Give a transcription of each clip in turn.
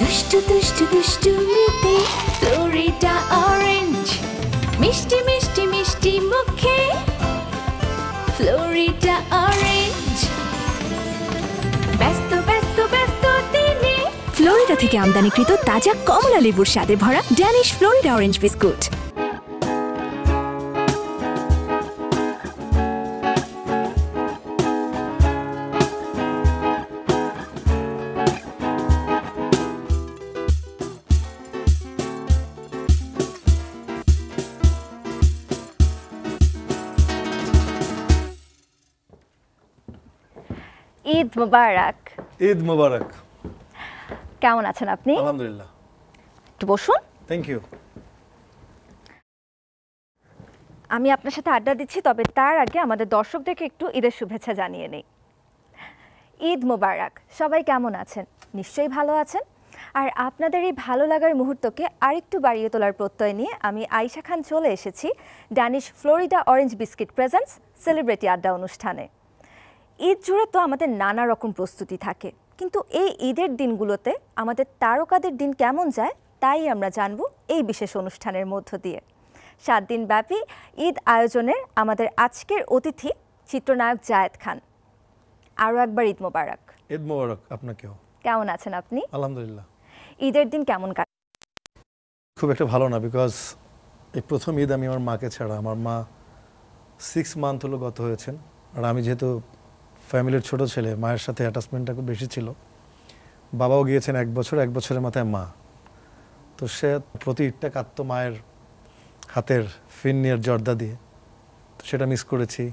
দুষ্টু দুষ্টু দুষ্টু মিতে ফ্লোরিডা অরেঞ্জ মিষ্টি মিষ্টি মিষ্টি মুখে ফ্লোরিডা অরেঞ্জ ব্যস্ত ব্যস্ত ব্যস্ত দিনে ফ্লোরিডা থেকে আমদানিকৃত তাজা কমলা লেবুর স্বাদে ভরা Danish Florida orange biscuit Eid মুবারক। ঈদ মোবারক। কেমন আছেন আপনি? আলহামদুলিল্লাহ। একটু বসুন। থ্যাংক ইউ আমি আপনার সাথে আড্ডা দিচ্ছি তবে তার আগে আমাদের দর্শকদেরকে একটু ঈদের শুভেচ্ছা জানিয়ে নেই। ঈদ মোবারক। সবাই কেমন আছেন? নিশ্চয়ই ভালো আছেন। আর আপনাদের এই ভালো লাগার মুহূর্তকে আরেকটু বাড়িয়ে তোলার প্রত্যয় নিয়ে আমি আয়শা খান চলে এসেছি Danish Florida orange biscuit presents celebrity adda অনুষ্ঠানে। ঈদ জুড়ে তো আমাদের নানা রকম প্রস্তুতি থাকে। কিন্তু এই ঈদের দিনগুলোতে আমাদের তারকাদের দিন কেমন যায় তাই আমরা জানব এই বিশেষ অনুষ্ঠানের মধ্য দিয়ে। সাত দিন ব্যাপী ঈদ আয়োজনের আমাদের আজকের অতিথি চিত্রনায়ক জায়েদ খান। আরও একবার ঈদ মোবারক। ঈদ মোবারক আপনাকেও। কেমন আছেন আপনি? আলহামদুলিল্লাহ। ঈদের দিন কেমন কাট? খুব একটা ভালো না বিকজ এই প্রথম ঈদ আমি আমার মাকে ছাড়া আমার মা সিক্স মান্থ হলো গত হয়েছেন। আর আমি যেহেতু ফ্যামিলির ছোট ছেলে, মায়ের সাথে অ্যাটাচমেন্টটা খুব বেশি ছিল। বাবাও গিয়েছেন এক বছর, এক বছরের মাথায় মা। তো সে প্রতি ঈদটা কাঁদতো মায়ের হাতের ফিন ফিন্নিয়ার জর্দা দিয়ে। তো সেটা মিস করেছি।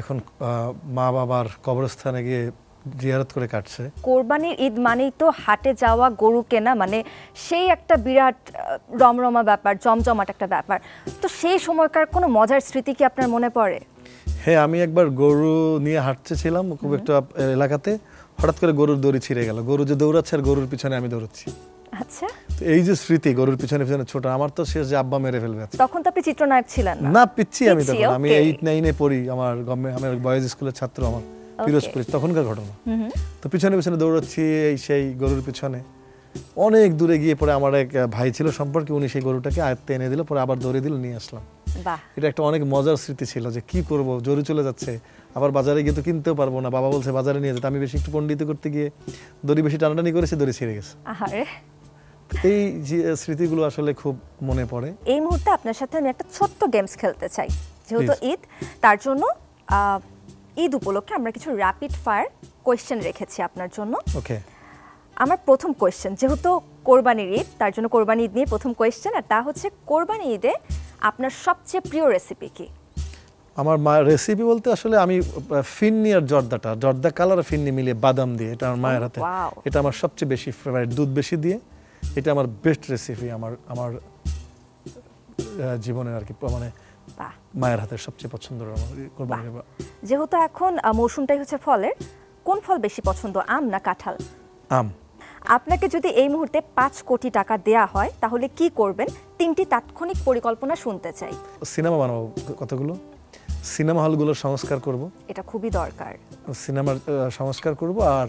এখন মা বাবার কবরস্থানে গিয়ে জিয়ারত করে কাটছে। কোরবানির ঈদ মানেই তো হাটে যাওয়া গরু কেনা মানে সেই একটা বিরাট রমরমা ব্যাপার, জমজমাট একটা ব্যাপার। তো সেই সময়কার কোনো মজার স্মৃতি কি আপনার মনে পড়ে? হ্যাঁ আমি একবার গরু নিয়ে হাঁটতেছিলাম খুব একটা এলাকাতে। হঠাৎ করে গরুর দড়ি ছিঁড়ে গেল। গরু যে দৌড়াচ্ছে আর গরুর পিছনে আমি দৌড়াচ্ছি। আচ্ছা। তো এই যে স্মৃতি গরুর পিছনে পিছনে ছোট আমার তো শেষ যে আব্বা মেরে ফেলবে তখন তো আপনি চিত্রনায়ক ছিলেন না। না পিচ্ছি আমি তখন। আমি. এইট নাইনে পড়ি আমার গভর্নমেন্ট আমার বয়েজ স্কুলের ছাত্র আমার পিরোজপুর তখনকার ঘটনা। তো পিছনে পিছনে দৌড়াচ্ছি এই সেই গরুর পিছনে। অনেক দূরে গিয়ে পরে আমার এক ভাই ছিল সম্পর্কে উনি সেই গরুটাকে আয়ত্তে এনে দিল পরে আবার দৌড়ে দিল নিয়ে আসলাম। এটা একটা অনেক মজার স্মৃতি ছিল যে কি করব জোরে চলে যাচ্ছে। আবার বাজারে গিয়ে তো কিনতেও পারব না বাবা বলছে বাজারে নিয়ে যেতে। আমি বেশি একটু পণ্ডিত করতে গিয়ে দড়ি বেশি টানাটানি করেছি দড়ি ছিঁড়ে গেছে। এই যে স্মৃতিগুলো আসলে খুব মনে পড়ে। এই মুহূর্তে আপনার সাথে আমি একটা ছোট্ট গেমস খেলতে চাই। যেহেতু ঈদ তার জন্য ঈদ উপলক্ষে আমরা কিছু র্যাপিড ফায়ার কোয়েশ্চেন রেখেছি আপনার জন্য। ওকে আমার প্রথম কোয়েশ্চেন যেহেতু কোরবানির ঈদ তার জন্য কোরবানি ঈদ নিয়ে প্রথম কোয়েশ্চেন আর তা হচ্ছে কোরবানি ঈদে আপনার সবচেয়ে প্রিয় রেসিপি কি? আমার মা রেসিপি বলতে আসলে আমি ফিন্নি আর জর্দাটা জর্দা কালার ফিন্নি মিলিয়ে বাদাম দিয়ে এটা আমার মায়ের হাতে. এটা আমার সবচেয়ে বেশি ফেভারিট দুধ বেশি দিয়ে এটা আমার বেস্ট রেসিপি আমার আমার জীবনের আর কি মানে মায়ের হাতের সবচেয়ে পছন্দের আমার যেহেতু এখন মৌসুমটাই হচ্ছে ফলের কোন ফল বেশি পছন্দ আম না কাঁঠাল? আম। আপনাকে যদি এই মুহূর্তে পাঁচ কোটি টাকা দেয়া হয় তাহলে কি করবেন? তিনটি তাৎক্ষণিক পরিকল্পনা শুনতে চাই। সিনেমা বানাবো কতগুলো? সিনেমা হলগুলোর সংস্কার করব। এটা খুবই দরকার। সিনেমার সংস্কার করব আর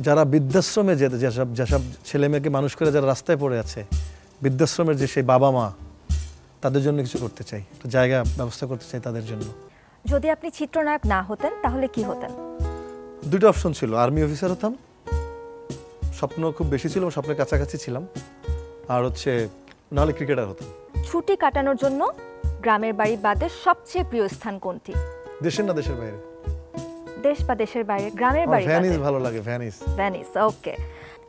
যারা বৃদ্ধাশ্রমে যে যেসব যেসব ছেলে মেয়েকে মানুষ করে যারা রাস্তায় পড়ে আছে বৃদ্ধাশ্রমের যে সেই বাবা মা তাদের জন্য কিছু করতে চাই। একটা জায়গা ব্যবস্থা করতে চাই তাদের জন্য। যদি আপনি চিত্রনায়ক না হতেন তাহলে কি হতেন? দুটো অপশন ছিল আর্মি অফিসার হতাম স্বপ্ন খুব বেশি ছিল স্বপ্নের কাছাকাছি ছিলাম আর হচ্ছে নাহলে ক্রিকেটার হতাম। ছুটি কাটানোর জন্য গ্রামের বাড়ি বাদে সবচেয়ে প্রিয় স্থান কোনটি? দেশের না দেশের বাইরে? দেশ বা দেশের বাইরে গ্রামের বাড়ি ভ্যানিস ভালো লাগে ভ্যানিস ভ্যানিস ওকে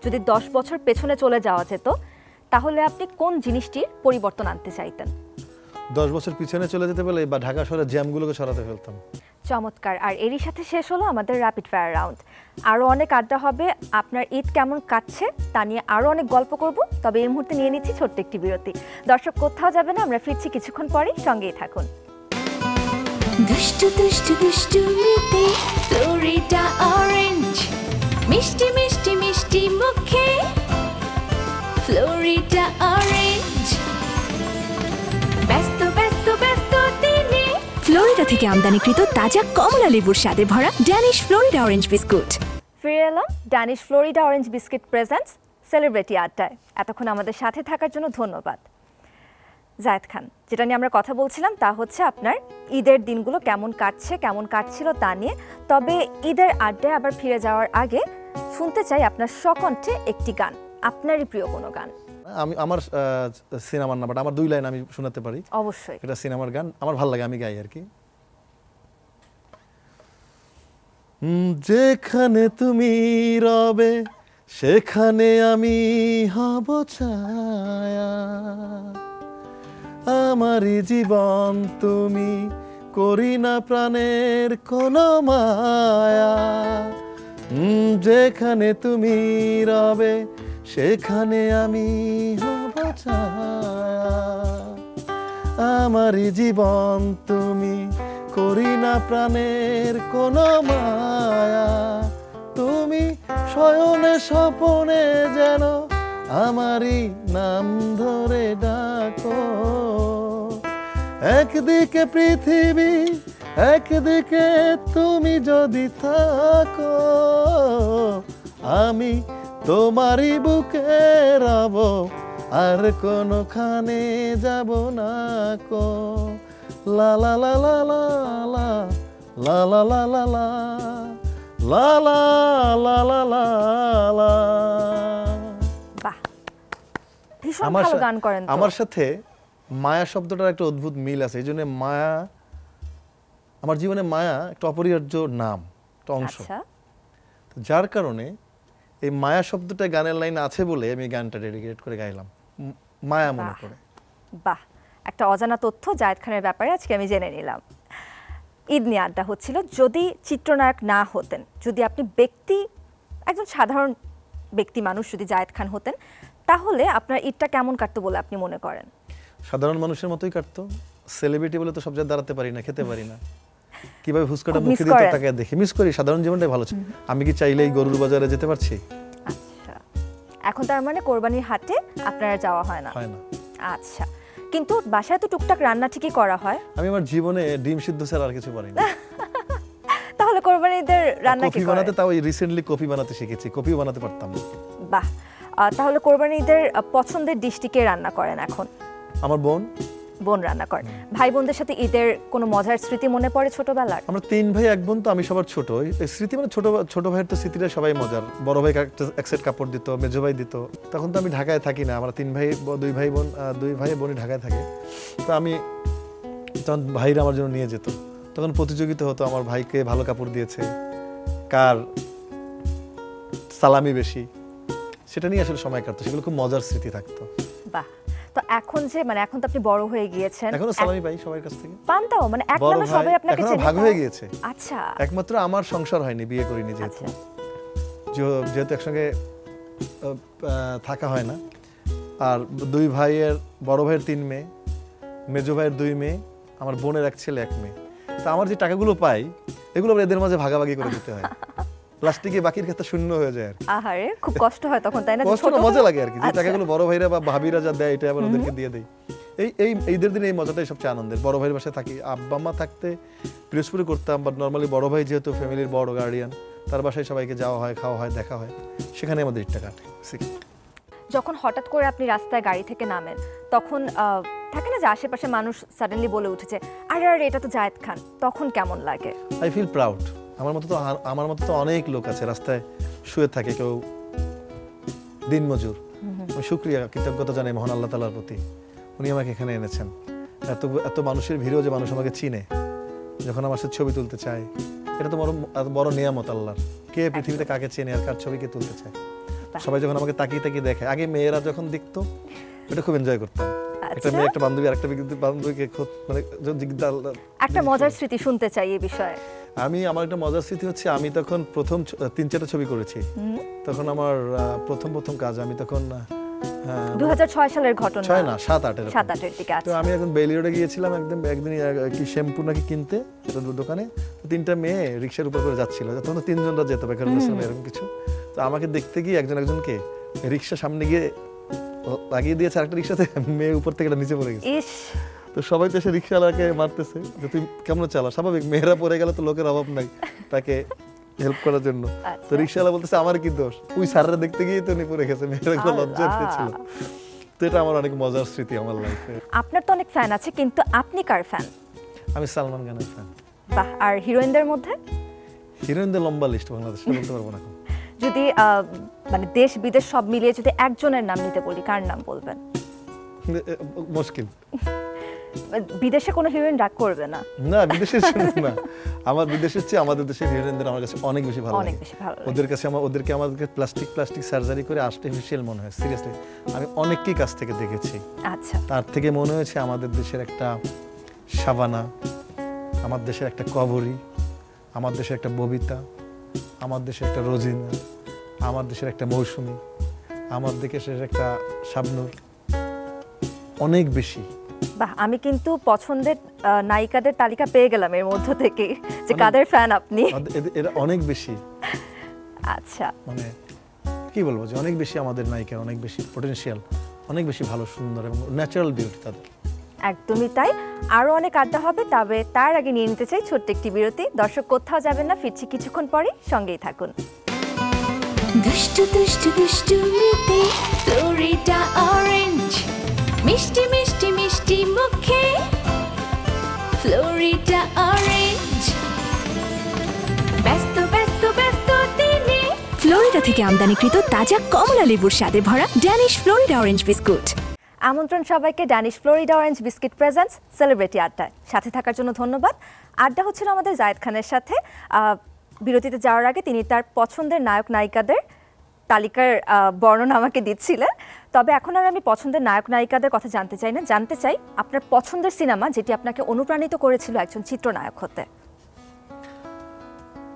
যদি দশ বছর পেছনে চলে যাওয়া যেত তাহলে আপনি কোন জিনিসটির পরিবর্তন আনতে চাইতেন? দশ বছর পিছনে চলে যেতে পারলে বা ঢাকা শহরের জ্যামগুলোকে সরাতে ফেলতাম। চমৎকার। আর এরই সাথে শেষ হলো আমাদের র্যাপিড ফায়ার রাউন্ড আরও অনেক আড্ডা হবে, আপনার ঈদ কেমন কাটছে তা নিয়ে আরও অনেক গল্প করব, তবে এই মুহূর্তে নিয়ে নিচ্ছি ছোট্ট একটি বিরতি। দর্শক, কোথাও যাবে না, আমরা ফিরছি কিছুক্ষণ পরেই, সঙ্গেই থাকুন। দুষ্টু দুষ্টু দুষ্টুমিতে ফ্লোরিডা অরেঞ্জ মিষ্টি মিষ্টি মিষ্টি মুখে। ফ্লোরিডা অরেঞ্জ ফ্লোরিডা থেকে আমদানিকৃত তাজা কমলা লেবুর স্বাদে ভরা ড্যানিশ ফ্লোরিডা অরেঞ্জ বিস্কুট ফিরে এলাম Danish Florida orange biscuit presents celebrity আড্ডায় এতক্ষণ আমাদের সাথে থাকার জন্য ধন্যবাদ। জায়েদ খান, যেটা নিয়ে আমরা কথা বলছিলাম তা হচ্ছে আপনার ঈদের দিনগুলো কেমন কাটছে, কেমন কাটছিল তা নিয়ে। তবে ঈদের আড্ডায় আবার ফিরে যাওয়ার আগে শুনতে চাই আপনার সকণ্ঠে একটি গান, আপনারই প্রিয় কোনো গান। আমি আমার সিনেমার না বাট আমার দুই লাইন আমি শোনাতে পারি। অবশ্যই। এটা সিনেমার গান। আমার ভালো লাগে আমি গাই আর কি। যেখানে তুমি রবে সেখানে আমি হব ছায়া। আমারই জীবন তুমি করি না প্রাণের কোনো মায়া। যেখানে তুমি রবে সেখানে আমি হব ছায়া আমারই জীবন তুমি করি না প্রাণের কোনো মায়া। তুমি শয়নে স্বপনে যেন আমারই নাম ধরে ডাকো। একদিকে পৃথিবী, একদিকে তুমি যদি থাকো, আমি তোমারই বুকে রব আর কোনোখানে যাব না কো লা লা লা লা লা লা লা লা লা লা লা লা লা লা লা লা লা ভীষণ আমার ভালো গান করেন আমার সাথে মায়া শব্দটার একটা অদ্ভুত মিল আছে এই জন্য মায়া আমার জীবনে মায়া একটা অপরিহার্য নাম একটা অংশ আচ্ছা তো যার কারণে এই মায়া শব্দটা গানের লাইন আছে বলে আমি গানটা ডেডিকেট করে গাইলাম। মায়া মনে। করে। বাহ একটা অজানা তথ্য জায়েদ খানের ব্যাপারে আজকে আমি জেনে নিলাম। ঈদ নিয়ে আড্ডা হচ্ছিল যদি চিত্রনায়ক না হতেন যদি আপনি ব্যক্তি একজন সাধারণ ব্যক্তি মানুষ যদি জায়েদ খান হতেন তাহলে আপনার ঈদটা কেমন কাটতো বলে আপনি মনে করেন? সাধারণ মানুষের মতোই কাটতো। সেলিব্রিটি বলে তো সব জায়গায় দাঁড়াতে পারি না খেতে পারি না। কীভাবে ফুচকাটা মুখে দিতে তাকে দেখি। মিস করি সাধারণ জীবনটাই ভালো ছিল। আমি কি চাইলেই গরুর বাজারে যেতে পারছি? আচ্ছা। এখন তার মানে কোরবানির হাটে আপনারা যাওয়া হয় না? হয় না। আচ্ছা। কিন্তু বাসায় তো টুকটাক রান্না ঠিকই করা হয়। আমি আমার জীবনে ডিম সিদ্ধ ছাড়া আর কিছু পারি না তাহলে কোরবানিদের রান্না কি কফি বানাতে তাও রিসেন্টলি কফি বানাতে শিখেছি। কফিও বানাতে পারতাম না। বাহ। তাহলে কোরবানিদের পছন্দের ডিশটিকে রান্না করেন এখন। আমার বোন বোন রান্না করেন। ভাই বোনদের সাথে ঈদের কোনো মজার স্মৃতি মনে পড়ে ছোটবেলার? আমরা তিন ভাই এক বোন তো আমি সবার ছোট। এই স্মৃতি মানে ছোট ছোট ভাইয়ের তো স্মৃতিটা সবাই মজার। বড় ভাই একটা- এক সেট কাপড় দিত মেজো ভাই দিত। তখন তো আমি ঢাকায় থাকি না। আমরা তিন ভাই দুই ভাই বোন দুই ভাই বোনই ঢাকায় থাকে। তো আমি তখন ভাইরা আমার জন্য নিয়ে যেত। তখন প্রতিযোগিতা হতো আমার ভাইকে ভালো কাপড় দিয়েছে। কার সালামি বেশি? সেটা নিয়ে আসলে সময় কাটতো। সেগুলো খুব মজার স্মৃতি থাকতো। বাহ! তো এখন যে মানে এখন তো আপনি বড় হয়ে গিয়েছেন এখনও সালামি পাই সবার কাছ থেকে। পান তাও মানে এক নামে সবাই আপনাকে চেনে ভাগ হয়ে গিয়েছে। আচ্ছা। একমাত্র আমার সংসার হয়নি বিয়ে করিনি যেহেতু। আচ্ছা। যেহেতু একসঙ্গে থাকা হয় না। আর দুই ভাইয়ের বড় ভাইয়ের তিন মেয়ে মেজো ভাইয়ের দুই মেয়ে আমার বোনের এক ছেলে এক মেয়ে। তা আমার যে টাকাগুলো পাই এগুলো এদের মাঝে ভাগাভাগি করে দিতে হয়। প্লাস্টিকে বাকির ক্ষেত্রে শূন্য হয়ে যায় আর আহারে খুব কষ্ট হয় তখন তাই না? যে কষ্টটা মজা লাগে আর কি। যে আচ্ছা। টাকাগুলো বড় ভাইরা বা ভাবিরা যা দেয় এটা আবার ওদেরকে দিয়ে দেয় এই এই ঈদের দিনে এই মজাটাই সবচেয়ে আনন্দের। বড় ভাইয়ের বাসায় থাকি। আব্বা মা থাকতে বৃহস্পতি করতাম বাট নর্মালি বড় ভাই যেহেতু ফ্যামিলির বড় গার্ডিয়ান তার বাসায় সবাইকে যাওয়া হয় খাওয়া হয় দেখা হয়। সেখানে আমাদের ঈদটা কাটে যখন হঠাৎ করে আপনি রাস্তায় গাড়ি থেকে নামেন তখন থাকে না যে আশেপাশে মানুষ সাডেনলি বলে উঠেছে আরে আরে এটা তো জায়েদ খান। তখন কেমন লাগে? আই ফিল প্রাউড আমার মতো তো আমার মতো তো অনেক লোক আছে রাস্তায় শুয়ে থাকে কেউ দিনমজুর। আমি শুক্রিয়া কৃতজ্ঞতা জানাই মহান আল্লাহ তালার প্রতি। উনি আমাকে এখানে এনেছেন। এত এত মানুষের ভিড়েও যে মানুষ আমাকে চিনে যখন আমার সাথে ছবি তুলতে চায়। এটা তো বড় বড় নিয়ামত আল্লাহর। কে পৃথিবীতে কাকে চেনে আর কার ছবি কে তুলতে চায়? সবাই যখন আমাকে তাকিয়ে তাকিয়ে দেখে আগে মেয়েরা যখন দেখতো এটা খুব এনজয় করতাম একটা আচ্ছা। মেয়ে একটা বান্ধবী আর একটা বান্ধবীকে খুব- মানে একটা মজার স্মৃতি শুনতে চাই এই বিষয়ে। আমি আমার একটা মজার স্মৃতি হচ্ছে আমি তখন প্রথম তিন চারটা ছবি করেছি। তখন আমার প্রথম প্রথম কাজ আমি তখন সালের ঘটনা। না দিকে তো আমি এখন বেলিওরে গিয়েছিলাম একদম একদিন কি শ্যাম্পু নাকি কিনতে একটা দোকানে। তো তিনটা মেয়ে উপর করে যাচ্ছিল তখন তো তিনজনরা যেত বেকার এরকম কিছু। তো আমাকে দেখতে গিয়ে একজন একজনকে রিক্সা সামনে গিয়ে লাগিয়ে দিয়েছে আরেকটা রিক্সাতে মেয়ে উপর থেকে নিচে পড়ে গেছে। ইস। তো সবাই তো এসে রিক্সাওয়ালাকে মারতেছে যে তুই কেমন চালা স্বাভাবিক মেয়েরা পড়ে গেলে তো লোকের অভাব নাই তাকে হেল্প করার জন্য। তো আচ্ছা। রিক্সাওয়ালা বলতেছে আমার কি দোষ? ওই স্যাররা দেখতে গিয়ে তো উনি পড়ে গেছে মেয়েরা লজ্জা পেয়েছিল। তো এটা আমার অনেক মজার স্মৃতি আমার লাইফে আপনার তো অনেক ফ্যান আছে কিন্তু আপনি কার ফ্যান আমি সালমান খানের ফ্যান বাহ আর হিরোইনদের মধ্যে? হিরোইনদের লম্বা লিস্ট বাংলাদেশে বলতে পারব না যদি মানে দেশ বিদেশ সব মিলিয়ে যদি একজনের নাম নিতে বলি কার নাম বলবেন? মুশকিল। বিদেশে কোনো হিরোইন রাগ করবে না। না বিদেশের না। আমার বিদেশের চেয়ে আমাদের দেশের হিরোইনদের আমার কাছে অনেক বেশি ভালো অনেক বেশি ভালো ওদের কাছে আমার ওদেরকে আমাদেরকে প্লাস্টিক প্লাস্টিক সার্জারি করে আর্টিফিশিয়াল মনে হয় সিরিয়াসলি আমি অনেককেই কাছ থেকে দেখেছি। আচ্ছা। তার থেকে মনে হয়েছে আমাদের দেশের একটা সাবানা আমার দেশের একটা কবরী আমার দেশের একটা ববিতা আমার দেশের একটা রোজিনা আমার দেশের একটা মৌসুমি আমার দেশের একটা শাবনুর। অনেক বেশি। বাহ আমি কিন্তু পছন্দের নায়িকাদের তালিকা পেয়ে গেলাম এর মধ্য থেকে যে কাদের ফ্যান আপনি? এরা অনেক বেশি। আচ্ছা। মানে কি বলব যে অনেক বেশি আমাদের নায়িকার অনেক বেশি পটেনশিয়াল অনেক বেশি ভালো সুন্দর এবং ন্যাচারাল বিউটি তাদের। একদমই তাই। আরও অনেক আড্ডা হবে তবে তার আগে নিয়ে নিতে চাই ছোট্ট একটি বিরতি। দর্শক কোথাও যাবেন না ফিরছি কিছুক্ষণ পরে সঙ্গেই থাকুন। দুষ্টু দুষ্টু দুষ্টু মিতে ফ্লোরিডা অরেঞ্জ মিষ্টি মিষ্টি মিষ্টি মুখে ফ্লোরিডা অরেঞ্জ। ব্যস্ত ব্যস্ত ব্যস্ত দিনে ফ্লোরিডা থেকে আমদানিকৃত তাজা কমলা লেবুর স্বাদে ভরা ড্যানিশ ফ্লোরিডা অরেঞ্জ বিস্কুট আমন্ত্রণ সবাইকে Danish Florida orange biscuit presents celebrity আড্ডায় সাথে থাকার জন্য ধন্যবাদ। আড্ডা হচ্ছিল আমাদের জায়েদ খানের সাথে। বিরতিতে যাওয়ার আগে তিনি তার পছন্দের নায়ক নায়িকাদের তালিকার বর্ণনা আমাকে দিচ্ছিলেন। তবে এখন আর আমি পছন্দের নায়ক নায়িকাদের কথা জানতে চাই না। জানতে চাই আপনার পছন্দের সিনেমা যেটি আপনাকে অনুপ্রাণিত করেছিল একজন চিত্রনায়ক হতে।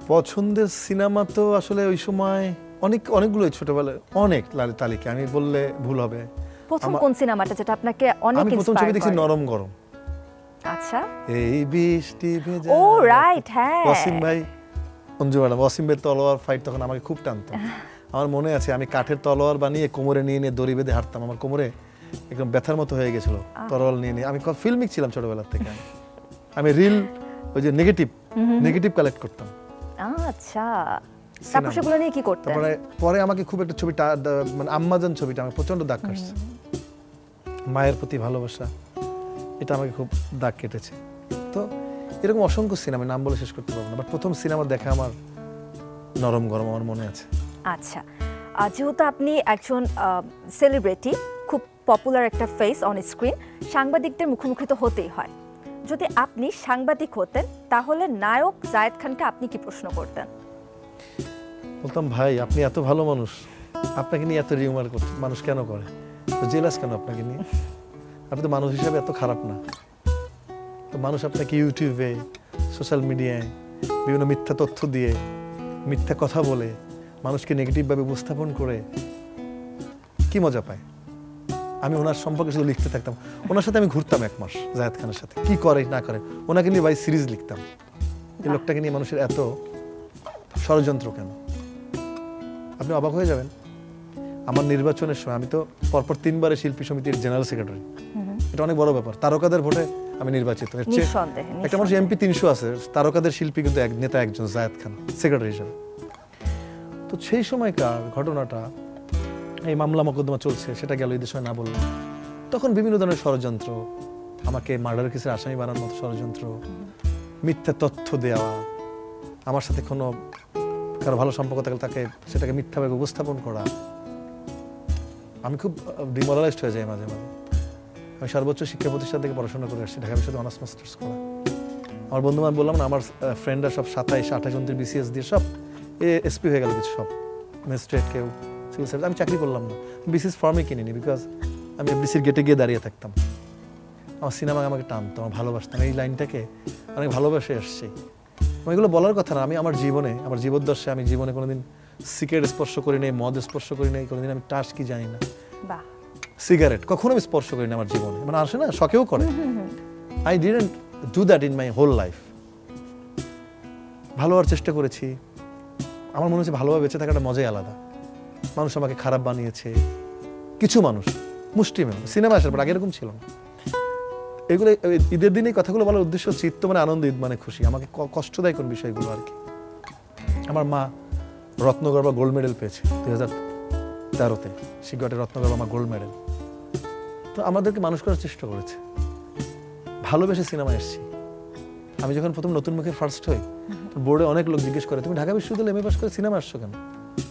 পছন্দের সিনেমা তো আসলে ওই সময় অনেক অনেকগুলোই ছোটবেলায় অনেক লা- তালিকা। আমি বললে ভুল হবে। প্রথম কোন সিনেমাটা যেটা আপনাকে অনেক আমি প্রথম ছবি দেখছি নরম গরম। আচ্ছা। এই বৃষ্টি ভেজা ও রাইট হ্যাঁ। ওয়াসিম ভাই অঞ্জু ম্যাডাম ওয়াসিম ভাই তলোয়ার ফাইট তখন আমাকে খুব টানতো। আমার মনে আছে আমি কাঠের তলোয়ার বানিয়ে কোমরে নিয়ে নিয়ে দড়ি বেঁধে হাঁটতাম। আমার কোমরে একদম ব্যথার মতো হয়ে গেছিল তরল নিয়ে নিয়ে। আমি ফিল্মিক ছিলাম ছোটবেলার থেকে আমি। রিল ওই যে নেগেটিভ নেগেটিভ কালেক্ট করতাম। আচ্ছা। তারপর সেগুলো নিয়ে কি করতেন? তারপরে পরে আমাকে খুব একটা ছবিটা মানে আম্মাজান ছবিটা আমার প্রচণ্ড দাগ কাটছে। মায়ের প্রতি ভালোবাসা এটা আমাকে খুব দাগ কেটেছে। তো এরকম অসংখ্য সিনেমা নাম বলে শেষ করতে পারব না বাট প্রথম সিনেমা দেখা আমার নরম গরম আমার মনে আছে। আচ্ছা। যেহেতু আপনি একজন সেলিব্রিটি খুব পপুলার একটা ফেস অন স্ক্রিন সাংবাদিকদের মুখোমুখি তো হতেই হয়। যদি আপনি সাংবাদিক হতেন, তাহলে নায়ক জায়েদ খানকে আপনি কি প্রশ্ন করতেন? বলতাম, ভাই, আপনি এত ভালো মানুষ। আপনাকে নিয়ে এত রিউমার করছে মানুষ কেন করে? জেলাস কেন আপনাকে নিয়ে? আপনি তো মানুষ হিসাবে এত খারাপ না। তো মানুষ আপনাকে ইউটিউবে সোশ্যাল মিডিয়ায় বিভিন্ন মিথ্যা তথ্য দিয়ে, মিথ্যা কথা বলে মানুষকে নেগেটিভভাবে উপস্থাপন করে কি মজা পায়? আমি ওনার সম্পর্কে শুধু লিখতে থাকতাম। ওনার সাথে আমি ঘুরতাম এক মাস জায়েদ খানের সাথে। কি করে না করে ওনাকে নিয়ে ভাই সিরিজ লিখতাম। এই লোকটাকে নিয়ে মানুষের এত ষড়যন্ত্র কেন? আপনি অবাক হয়ে যাবেন। আমার নির্বাচনের সময় আমি তো পরপর তিনবারে শিল্পী সমিতির জেনারেল সেক্রেটারি এটা অনেক বড় ব্যাপার। তারকাদের ভোটে আমি নির্বাচিত। একটা মানুষ এমপি তিনশো আছে। তারকাদের শিল্পী কিন্তু এক নেতা একজন জায়দ খান সেক্রেটারি হিসেবে। তো সেই সময়কার ঘটনাটা, এই মামলা মোকদ্দমা চলছে, সেটা গেল এই সময় না বললাম তখন বিভিন্ন ধরনের ষড়যন্ত্র, আমাকে মার্ডার কেসের আসামি বানানোর মতো ষড়যন্ত্র, মিথ্যা তথ্য দেওয়া, আমার সাথে কোনো, কারও ভালো সম্পর্ক থাকলে তাকে, সেটাকে মিথ্যাভাবে উপস্থাপন করা। আমি খুব ডিমোরালাইজড হয়ে যাই মাঝে মাঝে। আমি সর্বোচ্চ শিক্ষা প্রতিষ্ঠান থেকে পড়াশোনা করে আসছি ঢাকা বিশ্ববিদ্যালয় অনার্স মাস্টার্স করা আমার বন্ধু বললাম না, আমার ফ্রেন্ডরা সব সাতাইশ, আঠাশ, উনত্রিশ বিসিএস দিয়ে সব এসপি হয়ে গেল কিছু সব। ম্যাজিস্ট্রেট কেউ সিভিল সার্ভিস আমি চাকরি করলাম না। বিসিএস ফর্মে কিনিনি বিকজ আমি এফডিসির গেটে গিয়ে দাঁড়িয়ে থাকতাম। আমার সিনেমা আমাকে টানতো আমার ভালোবাসতাম এই লাইনটাকে অনেক ভালোবাসে আসছি আমার এগুলো বলার কথা না আমি আমার জীবনে আমার জীবদ্দর্শে আমি জীবনে কোনোদিন সিগারেট স্পর্শ করি নাই মদ স্পর্শ করি নাই কোনোদিন আমি টাচ কি জানি না। সিগারেট কখনো আমি স্পর্শ করি না আমার জীবনে। মানে আসে না শখেও করে। I didn't do that in my whole life ভালো হওয়ার চেষ্টা করেছি। আমার মনে হচ্ছে ভালোভাবে বেঁচে থাকাটা মজাই আলাদা। মানুষ আমাকে খারাপ বানিয়েছে। কিছু মানুষ মুষ্টি মেন সিনেমা আসার পর আগে এরকম ছিল না। এগুলো, ঈদের দিনে কথাগুলো বলার উদ্দেশ্য হচ্ছে ঈদ তো মানে আনন্দ, ঈদ মানে খুশি। আমাকে কষ্ট দেয় কোন বিষয়গুলো আর কি। আমার মা রত্নগর্বা গোল্ড মেডেল পেয়েছে দুই হাজার তেরোতে। শিগটে রত্নগর্বা আমার গোল্ড মেডেল। তো আমাদেরকে মানুষ করার চেষ্টা করেছে। ভালোবেসে সিনেমা এসেছি। আমি যখন প্রথম নতুন মুখে ফার্স্ট হই বোর্ডে অনেক লোক জিজ্ঞেস করে তুমি ঢাকা বিশ্ববিদ্যালয়ে এমএ পাস করে সিনেমা আসছো কেন?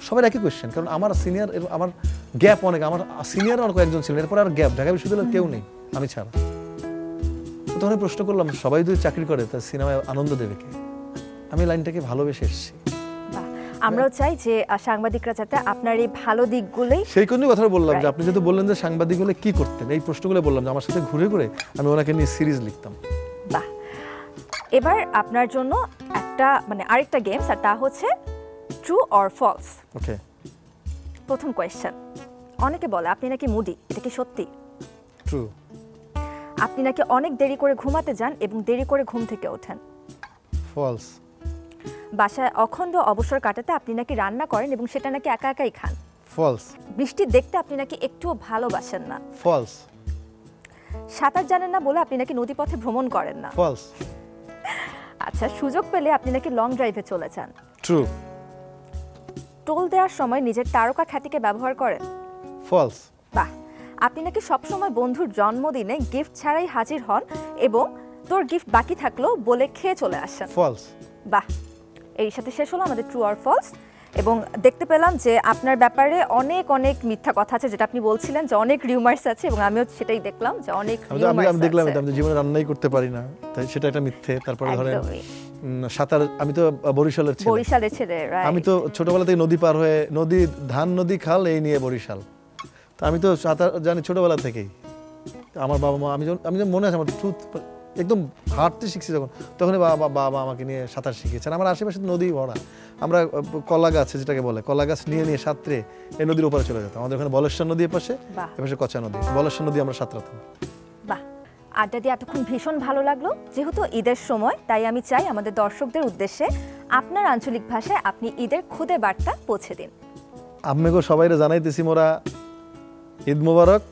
সবার একই কোয়েশ্চেন কারণ আমার সিনিয়র আমার গ্যাপ অনেক আমার সিনিয়র অনেক একজন ছিলেন এরপর আর গ্যাপ ঢাকা বিশ্ববিদ্যালয়ের কেউ নেই আমি ছাড়া। তখন প্রশ্ন করলাম সবাই যদি চাকরি করে তা সিনেমায় আনন্দ দেবে কে? আমি লাইনটাকে ভালোবেসে এসেছি। আমরাও চাই যে সাংবাদিকরা যাতে আপনার এই ভালো দিকগুলোই সেই জন্যই কথা বললাম যে আপনি যেহেতু বললেন যে সাংবাদিক হলে কি করতেন এই প্রশ্নগুলো বললাম যে আমার সাথে ঘুরে ঘুরে আমি ওনাকে নিয়ে সিরিজ লিখতাম। বাহ। এবার আপনার জন্য একটা মানে আরেকটা গেমস আর তা হচ্ছে ট্রু অর ফলস ওকে প্রথম কোয়েশ্চেন অনেকে বলে আপনি নাকি মুডি এটা কি সত্যি? ট্রু আপনি নাকি অনেক দেরি করে ঘুমাতে যান এবং দেরি করে ঘুম থেকে ওঠেন? ফলস বাসায় অখণ্ড অবসর কাটাতে আপনি নাকি রান্না করেন এবং সেটা নাকি একা একাই খান? ফলস বৃষ্টি দেখতে আপনি নাকি একটুও ভালোবাসেন না? ফলস সাঁতার জানেন না বলে আপনি নাকি নদীপথে ভ্রমণ করেন না? ফলস আচ্ছা সুযোগ পেলে আপনি নাকি লং ড্রাইভে চলে যান। ট্রু টোল দেওয়ার সময় নিজের তারকা খ্যাতিকে ব্যবহার করেন। ফলস বাহ! আপনি নাকি সবসময় বন্ধুর জন্মদিনে গিফট ছাড়াই হাজির হন এবং তোর গিফট বাকি থাকল বলে খেয়ে চলে আসেন। ফলস বাহ! এর সাথে শেষ হলো আমাদের ট্রু আর ফলস এবং দেখতে পেলাম যে আপনার ব্যাপারে অনেক অনেক মিথ্যা কথা আছে যেটা আপনি বলছিলেন যে অনেক রিউমার্স আছে এবং আমিও সেটাই দেখলাম যে অনেক আমি দেখলাম এটা আমি জীবনে রান্নাই করতে পারি না। তাই সেটা একটা মিথ্যে। তারপরে ধরেন। সাঁতার আমি তো বরিশালের ছেলে। বরিশালের ছেলে আমি তো ছোটবেলা থেকে নদী পার হয়ে নদী ধান নদী খাল এই নিয়ে বরিশাল। তো আমি তো সাঁতার জানি ছোটবেলা থেকেই। আমার বাবা মা আমি আমি মনে আছে আমার ট্রুথ একদম হাঁটতে শিখছি যখন তখনই বাবা বাবা আমাকে নিয়ে সাঁতার শিখিয়েছেন। আমার আশেপাশে নদী ভরা। আমরা কলা গাছ যেটাকে বলে কলা গাছ নিয়ে নিয়ে সাঁতরে এই নদীর উপরে চলে যেতাম। আমাদের ওখানে বলেশ্বর নদী পাশে। এপাশে কচা নদী। বলেশ্বর নদী আমরা সাঁতরাতাম। বাহ। আড্ডা দিয়ে এতক্ষণ ভীষণ ভালো লাগল। যেহেতু ঈদের সময় তাই আমি চাই আমাদের দর্শকদের উদ্দেশ্যে আপনার আঞ্চলিক ভাষায় আপনি ঈদের খুদে বার্তা পৌঁছে দিন। আম্মেগো সবাইরে জানাইতেছি মোরা ঈদ মোবারক।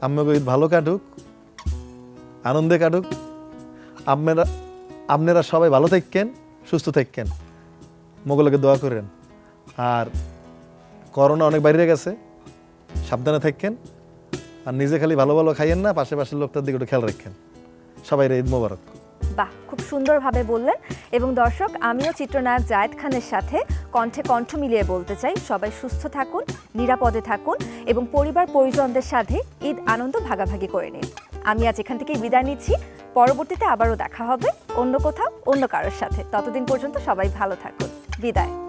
আম্মেগো ঈদ ভালো কাটুক। আনন্দে কাটুক। আপনারা আপনারা সবাই ভালো থাকেন, সুস্থ থাকেন। মোগলকে দোয়া করেন। আর করোনা অনেক বাইরে গেছে, সাবধানে থাকেন। আর নিজে খালি ভালো ভালো খাইয়েন না, পাশে পাশের লোকটার দিকে একটু খেয়াল রাখেন। সবাই ঈদ মোবারক। বাহ, খুব সুন্দরভাবে বললেন। এবং দর্শক, আমিও চিত্রনায়ক জায়েদ খানের সাথে কণ্ঠে কণ্ঠ মিলিয়ে বলতে চাই, সবাই সুস্থ থাকুন, নিরাপদে থাকুন এবং পরিবার পরিজনদের সাথে ঈদ আনন্দ ভাগাভাগি করে নিন। আমি আজ এখান থেকেই বিদায় নিচ্ছি। পরবর্তীতে আবারও দেখা হবে অন্য কোথাও, অন্য কারোর সাথে। ততদিন পর্যন্ত সবাই ভালো থাকুন। বিদায়।